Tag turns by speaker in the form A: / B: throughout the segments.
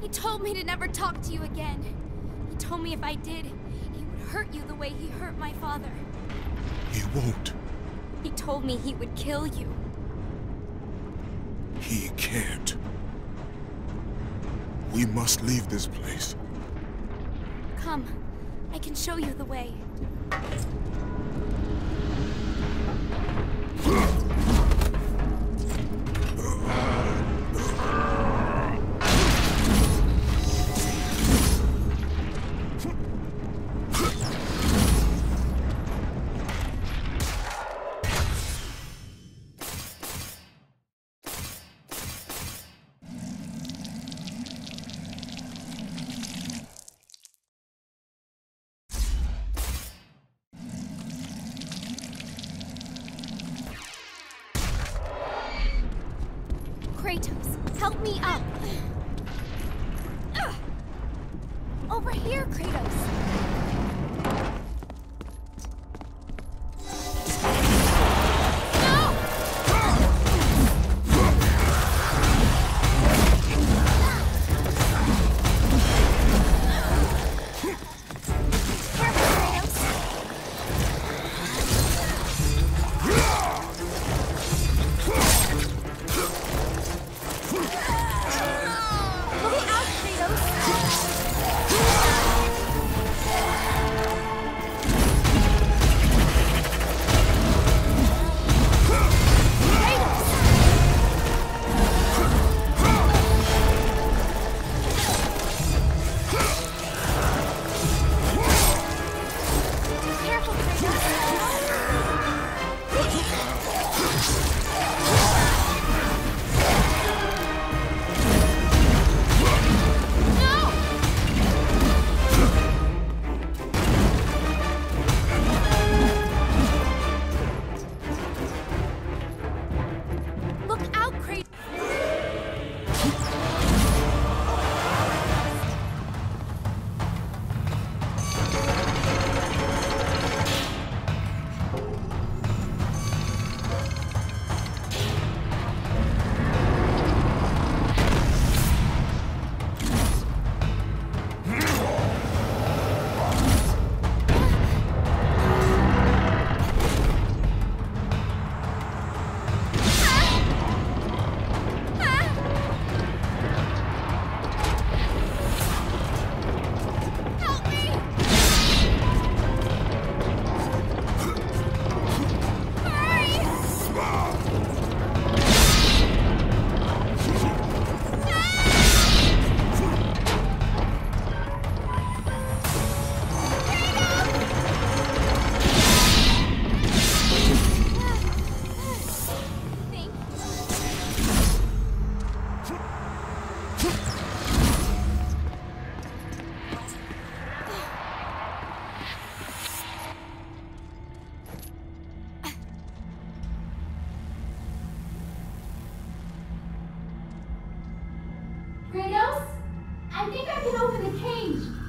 A: He,
B: told me to never talk to you again. He told me if I did, he would hurt you the way he hurt my father.
A: He won't.
B: He told me he would kill you.
A: He can't. We must leave this place.
B: Come, I can show you the way. Me up!
C: I think I can open the cage.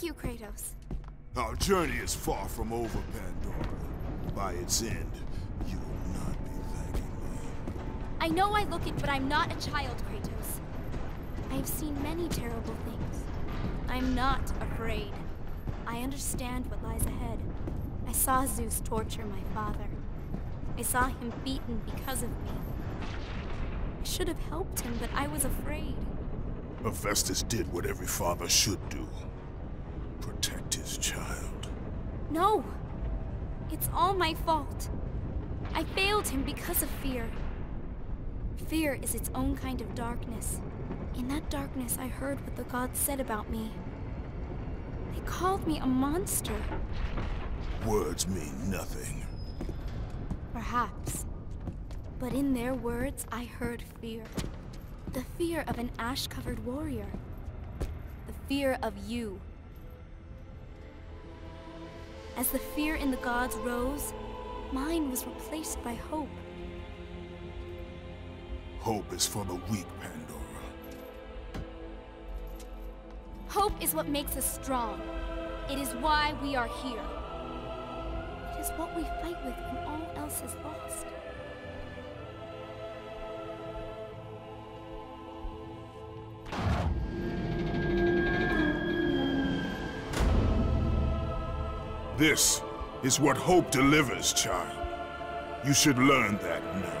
B: Thank you, Kratos.
A: Our journey is far from over, Pandora. By its end, you will not be thanking me.
B: I know I look it, but I'm not a child, Kratos. I have seen many terrible things. I'm not afraid. I understand what lies ahead. I saw Zeus torture my father. I saw him beaten because of me. I should have helped him, but I was afraid.
A: Hephaestus did what every father should do.
B: No! It's all my fault. I failed him because of fear. Fear is its own kind of darkness. In that darkness, I heard what the gods said about me. They called me a monster.
A: Words mean nothing.
B: Perhaps. But in their words, I heard fear. The fear of an ash-covered warrior. The fear of you. As the fear in the gods rose, mine was replaced by hope.
A: Hope is for the weak, Pandora.
B: Hope is what makes us strong. It is why we are here. It is what we fight with when all else is lost.
A: This is what hope delivers, child. You should learn that.